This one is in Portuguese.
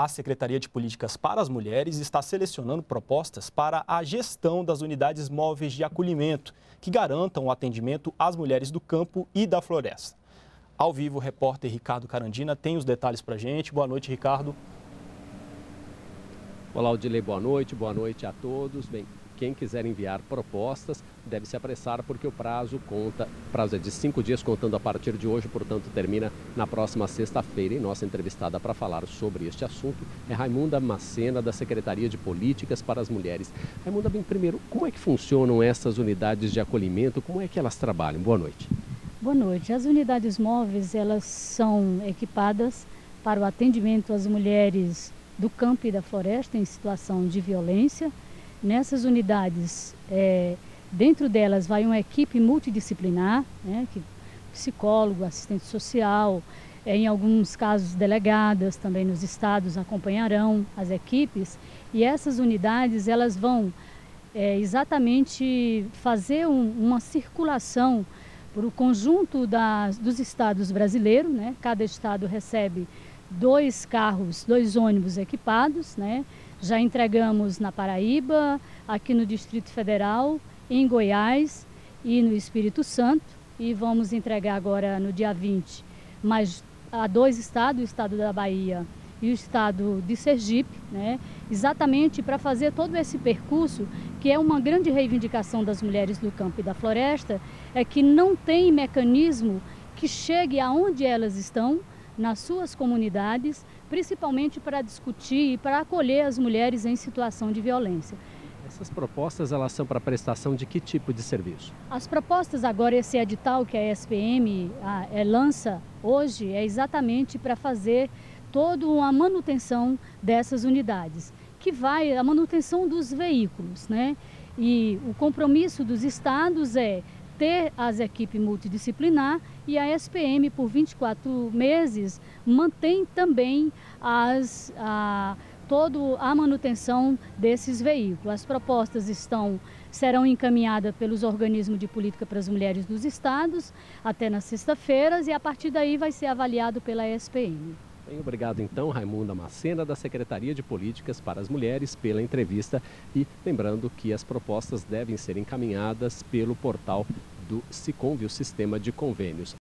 A Secretaria de Políticas para as Mulheres está selecionando propostas para a gestão das unidades móveis de acolhimento, que garantam o atendimento às mulheres do campo e da floresta. Ao vivo, o repórter Ricardo Carandina tem os detalhes para a gente. Boa noite, Ricardo. Olá, Odilei, boa noite, boa noite a todos. Bem, quem quiser enviar propostas deve se apressar porque o prazo conta, prazo é de cinco dias contando a partir de hoje, portanto termina na próxima sexta-feira. E nossa entrevistada para falar sobre este assunto é Raimunda Macena, da Secretaria de Políticas para as Mulheres. Raimunda, bem, primeiro, como é que funcionam essas unidades de acolhimento? Como é que elas trabalham? Boa noite. Boa noite. As unidades móveis, elas são equipadas para o atendimento às mulheres do campo e da floresta em situação de violência, Nessas unidades, é, dentro delas vai uma equipe multidisciplinar, né, que, psicólogo, assistente social, é, em alguns casos delegadas também nos estados acompanharão as equipes e essas unidades elas vão é, exatamente fazer um, uma circulação para o conjunto das, dos estados brasileiros, né? cada estado recebe dois carros, dois ônibus equipados, né? Já entregamos na Paraíba, aqui no Distrito Federal, em Goiás e no Espírito Santo. E vamos entregar agora no dia 20, mais a dois estados, o estado da Bahia e o estado de Sergipe, né? exatamente para fazer todo esse percurso, que é uma grande reivindicação das mulheres do campo e da floresta, é que não tem mecanismo que chegue aonde elas estão, nas suas comunidades, principalmente para discutir e para acolher as mulheres em situação de violência. Essas propostas elas são para prestação de que tipo de serviço? As propostas agora, esse edital que a SPM a, é, lança hoje, é exatamente para fazer toda uma manutenção dessas unidades, que vai a manutenção dos veículos, né? E o compromisso dos estados é ter as equipes multidisciplinar e a SPM por 24 meses mantém também as, a, todo a manutenção desses veículos. As propostas estão serão encaminhadas pelos organismos de política para as mulheres dos estados até na sexta-feira e a partir daí vai ser avaliado pela SPM. Bem, obrigado então, Raimunda Macena, da Secretaria de Políticas para as Mulheres, pela entrevista. E lembrando que as propostas devem ser encaminhadas pelo portal do SICONV, o Sistema de Convênios.